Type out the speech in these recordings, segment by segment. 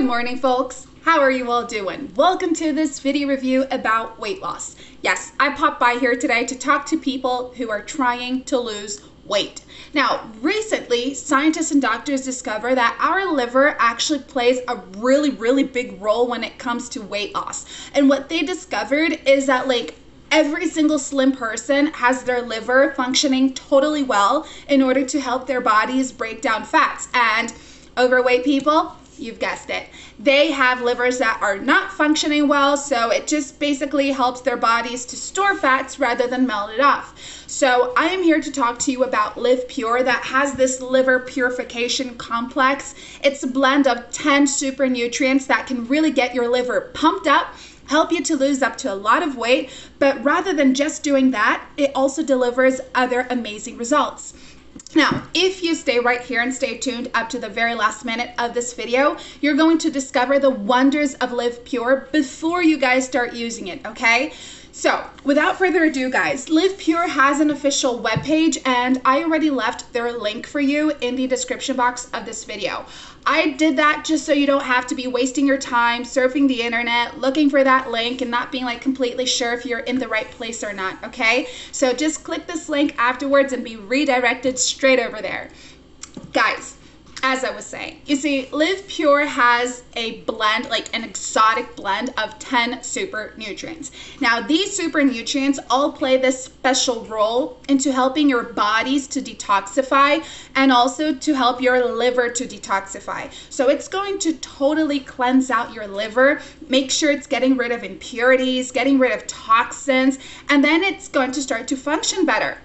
Good morning, folks. How are you all doing? Welcome to this video review about weight loss. Yes, I popped by here today to talk to people who are trying to lose weight. Now, recently, scientists and doctors discover that our liver actually plays a really, really big role when it comes to weight loss. And what they discovered is that, like, every single slim person has their liver functioning totally well in order to help their bodies break down fats. And overweight people, you've guessed it. They have livers that are not functioning well, so it just basically helps their bodies to store fats rather than melt it off. So I am here to talk to you about Liv Pure that has this liver purification complex. It's a blend of 10 super nutrients that can really get your liver pumped up help you to lose up to a lot of weight, but rather than just doing that, it also delivers other amazing results. Now, if you stay right here and stay tuned up to the very last minute of this video, you're going to discover the wonders of Liv Pure before you guys start using it, okay? So, without further ado, guys, Liv Pure has an official webpage, and I already left their link for you in the description box of this video. I did that just so you don't have to be wasting your time surfing the internet, looking for that link, and not being like completely sure if you're in the right place or not, okay? So just click this link afterwards and be redirected straight over there. Guys, as I was saying, you see, Liv Pure has a blend, like an exotic blend of 10 super nutrients. Now, these super nutrients all play this special role into helping your bodies to detoxify and also to help your liver to detoxify. So, it's going to totally cleanse out your liver, make sure it's getting rid of impurities, getting rid of toxins, and then it's going to start to function better.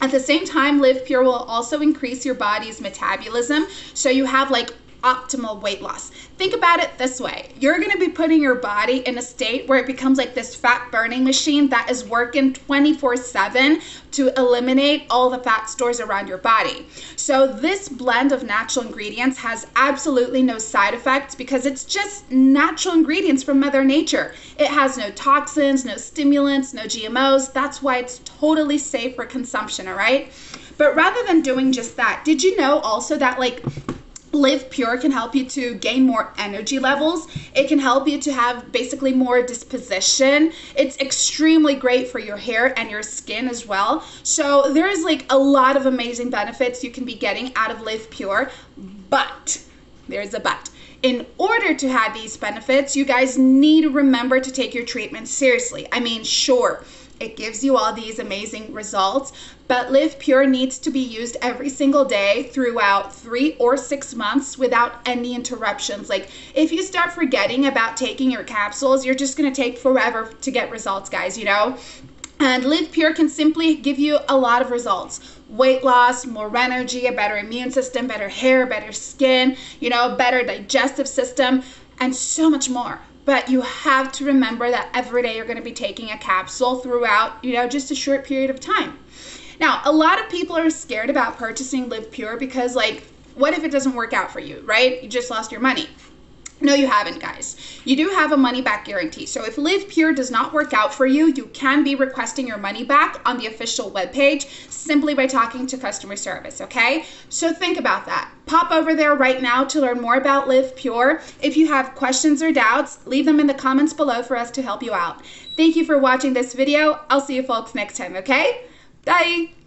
At the same time, Liv Pure will also increase your body's metabolism. So you have like optimal weight loss. Think about it this way you're going to be putting your body in a state where it becomes like this fat burning machine that is working 24 7 to eliminate all the fat stores around your body. So, this blend of natural ingredients has absolutely no side effects because it's just natural ingredients from Mother Nature. It has no toxins, no stimulants, no GMOs. That's why it's totally safe for consumption, all right? But rather than doing just that, did you know also that like Liv Pure can help you to gain more energy levels. It can help you to have basically more disposition. It's extremely great for your hair and your skin as well. So there's like a lot of amazing benefits you can be getting out of Liv Pure, but there's a but. In order to have these benefits, you guys need to remember to take your treatment seriously. I mean, sure it gives you all these amazing results, but Liv Pure needs to be used every single day throughout three or six months without any interruptions. Like, if you start forgetting about taking your capsules, you're just gonna take forever to get results, guys, you know? And Liv Pure can simply give you a lot of results weight loss, more energy, a better immune system, better hair, better skin, you know, better digestive system, and so much more but you have to remember that every day you're going to be taking a capsule throughout, you know, just a short period of time. Now, a lot of people are scared about purchasing Liv Pure because, like, what if it doesn't work out for you, right? You just lost your money. No, you haven't, guys. You do have a money back guarantee. So if Liv Pure does not work out for you, you can be requesting your money back on the official webpage simply by talking to customer service, okay? So think about that. Pop over there right now to learn more about Liv Pure. If you have questions or doubts, leave them in the comments below for us to help you out. Thank you for watching this video. I'll see you folks next time, okay? Bye!